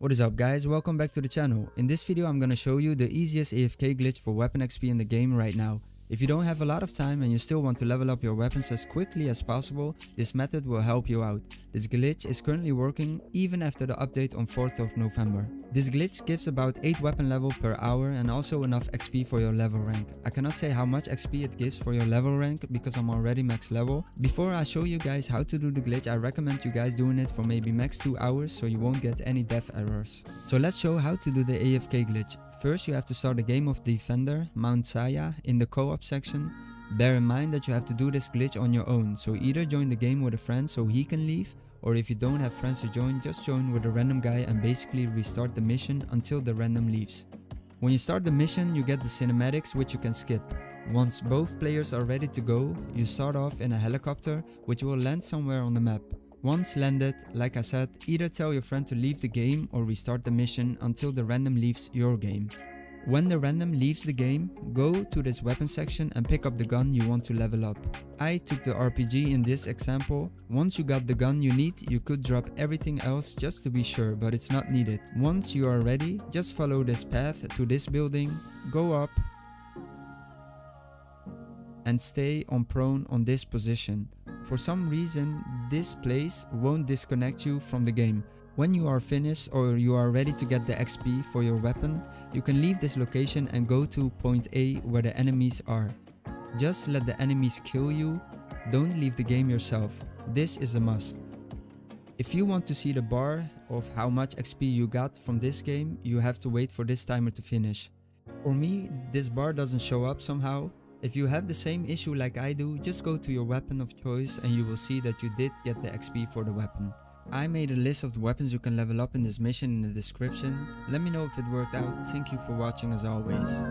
What is up guys, welcome back to the channel. In this video I'm gonna show you the easiest AFK glitch for weapon XP in the game right now. If you don't have a lot of time and you still want to level up your weapons as quickly as possible, this method will help you out. This glitch is currently working even after the update on 4th of November. This glitch gives about 8 weapon level per hour and also enough XP for your level rank. I cannot say how much XP it gives for your level rank because I'm already max level. Before I show you guys how to do the glitch, I recommend you guys doing it for maybe max 2 hours so you won't get any death errors. So let's show how to do the AFK glitch. First you have to start a game of Defender, Mount Zaya in the co-op section. Bear in mind that you have to do this glitch on your own, so either join the game with a friend so he can leave, or if you don't have friends to join, just join with a random guy and basically restart the mission until the random leaves. When you start the mission, you get the cinematics which you can skip. Once both players are ready to go, you start off in a helicopter which will land somewhere on the map. Once landed, like I said, either tell your friend to leave the game or restart the mission until the random leaves your game. When the random leaves the game, go to this weapon section and pick up the gun you want to level up. I took the RPG in this example. Once you got the gun you need, you could drop everything else just to be sure, but it's not needed. Once you are ready, just follow this path to this building, go up, and stay on prone on this position. For some reason, this place won't disconnect you from the game. When you are finished or you are ready to get the XP for your weapon, you can leave this location and go to point A where the enemies are. Just let the enemies kill you, don't leave the game yourself. This is a must. If you want to see the bar of how much XP you got from this game, you have to wait for this timer to finish. For me, this bar doesn't show up somehow, if you have the same issue like I do, just go to your weapon of choice and you will see that you did get the XP for the weapon. I made a list of the weapons you can level up in this mission in the description. Let me know if it worked out. Thank you for watching as always.